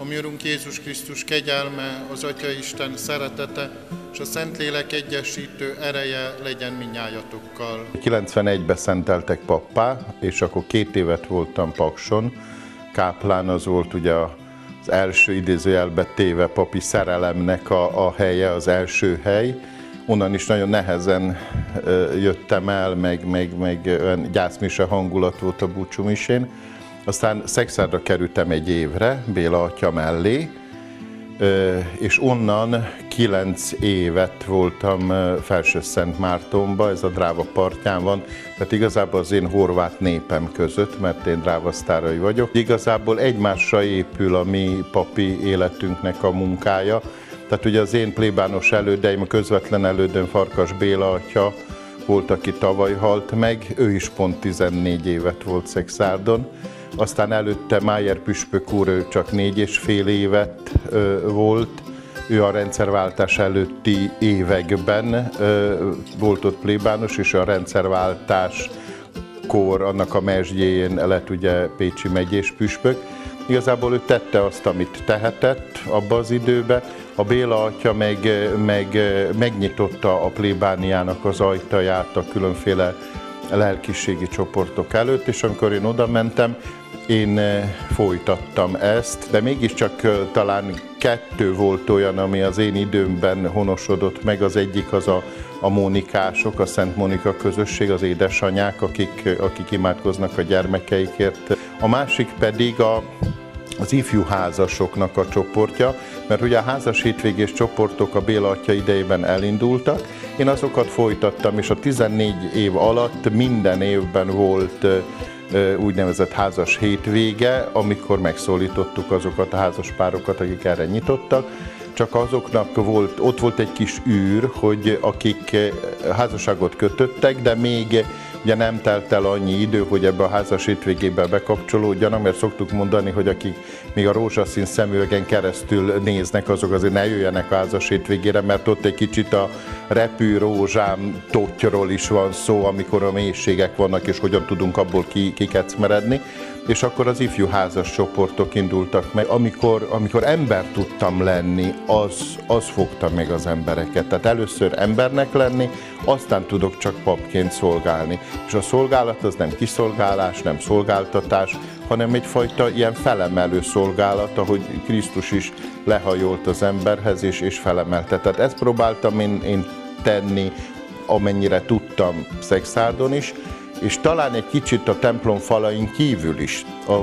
a mi Urunk Jézus Krisztus kegyelme, az Atya Isten szeretete és a Szentlélek egyesítő ereje legyen minnyájatokkal. 91-ben szenteltek pappá, és akkor két évet voltam Pakson. Káplán az volt ugye az első idézőjelbe téve papi szerelemnek a, a helye, az első hely. Onnan is nagyon nehezen jöttem el, meg, meg, meg olyan gyászmise hangulat volt a búcsúmisén. Aztán Szexádra kerültem egy évre, Béla atya mellé, és onnan kilenc évet voltam Felső-Szent Mártonba, ez a Dráva partján van, tehát igazából az én horvát népem között, mert én Drávasztárai vagyok. Igazából egymásra épül a mi papi életünknek a munkája, tehát ugye az én plébános elődeim, a közvetlen elődöm Farkas Béla atya volt, aki tavaly halt meg, ő is pont 14 évet volt Szexárdon, aztán előtte Májer Püspök úr csak négy és fél évet volt, ő a rendszerváltás előtti években volt ott plébános, és a rendszerváltás kor annak a mesdjéjén lett ugye Pécsi megyés püspök. Igazából ő tette azt, amit tehetett abba az időbe. A Béla atya meg, meg megnyitotta a plébániának az ajtaját a különféle lelkiségi csoportok előtt, és amikor én oda mentem, én eh, folytattam ezt, de mégiscsak eh, talán kettő volt olyan, ami az én időmben honosodott meg. Az egyik az a, a Mónikások, a Szent Mónika közösség, az édesanyák, akik, eh, akik imádkoznak a gyermekeikért. A másik pedig a, az ifjú házasoknak a csoportja, mert ugye a házas hétvégés csoportok a Béla atya idejében elindultak, én azokat folytattam, és a 14 év alatt minden évben volt úgynevezett házas hétvége, amikor megszólítottuk azokat a házas párokat, akik erre nyitottak, csak azoknak volt, ott volt egy kis űr, hogy akik házasságot kötöttek, de még ugye nem telt el annyi idő, hogy ebbe a házas hétvégébe bekapcsolódjanak, mert szoktuk mondani, hogy akik még a rózsaszín szemüvegen keresztül néznek, azok azért ne jöjjenek a házas hétvégére, mert ott egy kicsit a repű rózsám totyról is van szó, amikor a mélységek vannak, és hogyan tudunk abból ki, és akkor az ifjú házas csoportok indultak meg. Amikor, amikor ember tudtam lenni, az, az fogta meg az embereket. Tehát először embernek lenni, aztán tudok csak papként szolgálni. És a szolgálat az nem kiszolgálás, nem szolgáltatás, hanem egyfajta ilyen felemelő szolgálat, ahogy Krisztus is lehajolt az emberhez, és, és felemelte. Tehát ezt próbáltam én, én tenni, amennyire tudtam Szexárdon is, és talán egy kicsit a templom falain kívül is. A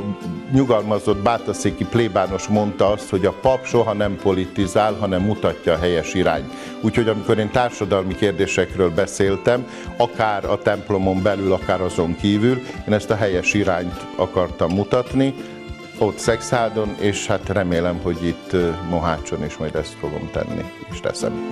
nyugalmazott bátaszéki plébános mondta azt, hogy a pap soha nem politizál, hanem mutatja a helyes irányt. Úgyhogy amikor én társadalmi kérdésekről beszéltem, akár a templomon belül, akár azon kívül, én ezt a helyes irányt akartam mutatni, ott Szexádon, és hát remélem, hogy itt Mohácson is majd ezt fogom tenni, és teszem.